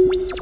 Thank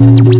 Mm-hmm.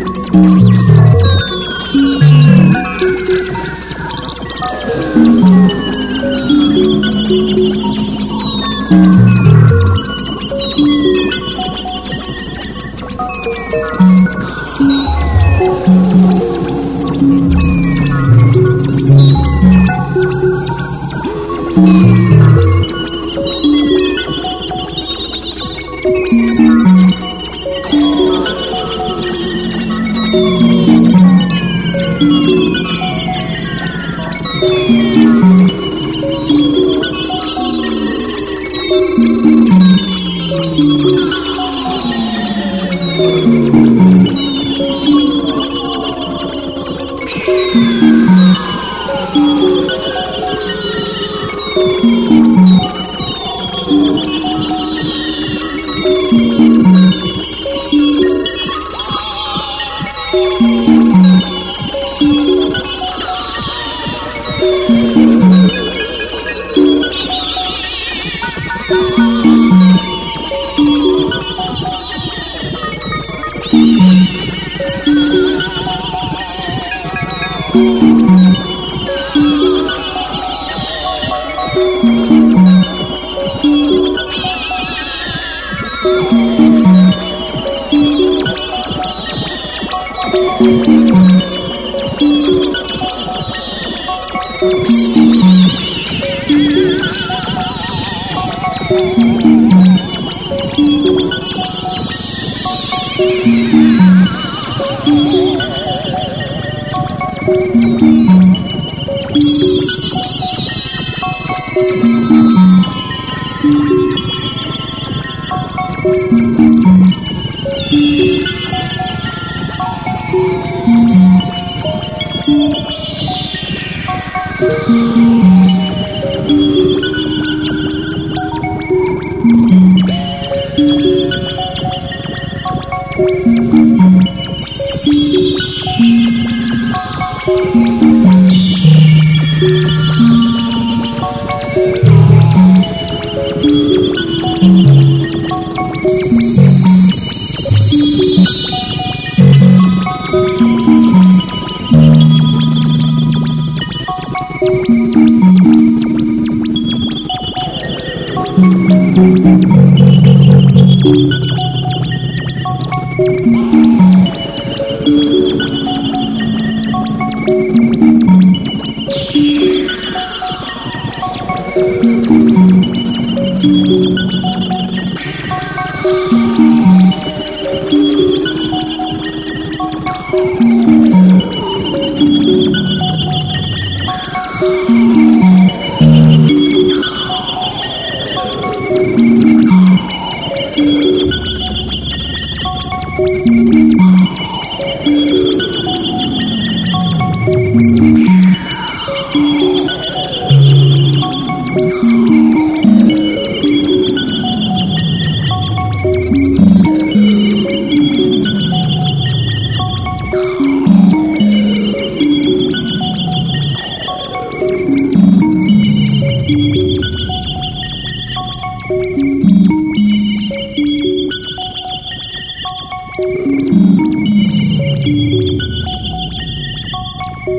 Thank you.